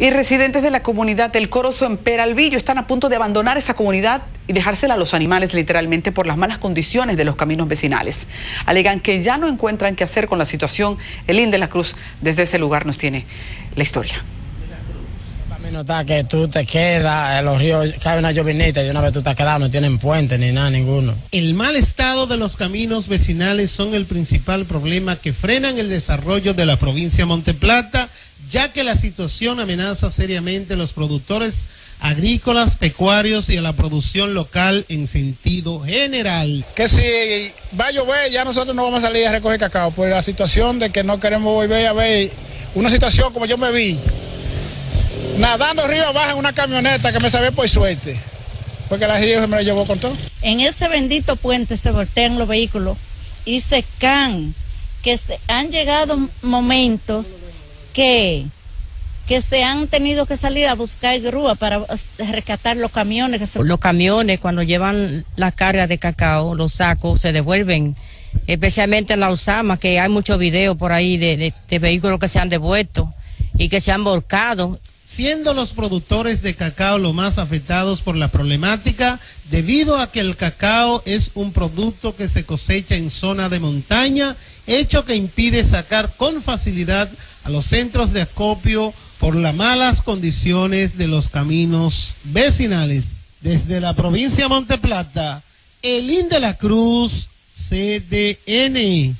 Y residentes de la comunidad del Corozo en Peralvillo están a punto de abandonar esa comunidad y dejársela a los animales literalmente por las malas condiciones de los caminos vecinales. Alegan que ya no encuentran qué hacer con la situación. Elín de la Cruz desde ese lugar nos tiene la historia. Nota que tú te quedas, los ríos cae una llovinita y una vez tú te quedado, no tienen puente ni nada, ninguno. El mal estado de los caminos vecinales son el principal problema que frenan el desarrollo de la provincia de Monteplata ya que la situación amenaza seriamente a los productores agrícolas, pecuarios y a la producción local en sentido general. Que si va a llover, ya nosotros no vamos a salir a recoger cacao, por la situación de que no queremos volver a ver una situación como yo me vi, nadando río abajo en una camioneta que me sabía por suerte, porque la río se me la llevó con todo. En ese bendito puente se voltean los vehículos y se caen, que se, han llegado momentos que, que se han tenido que salir a buscar grúa para rescatar los camiones. Los camiones cuando llevan la carga de cacao, los sacos, se devuelven, especialmente en la Usama, que hay muchos videos por ahí de, de vehículos que se han devuelto y que se han volcado siendo los productores de cacao los más afectados por la problemática debido a que el cacao es un producto que se cosecha en zona de montaña, hecho que impide sacar con facilidad a los centros de acopio por las malas condiciones de los caminos vecinales. Desde la provincia de Monteplata, Elín de la Cruz, CDN.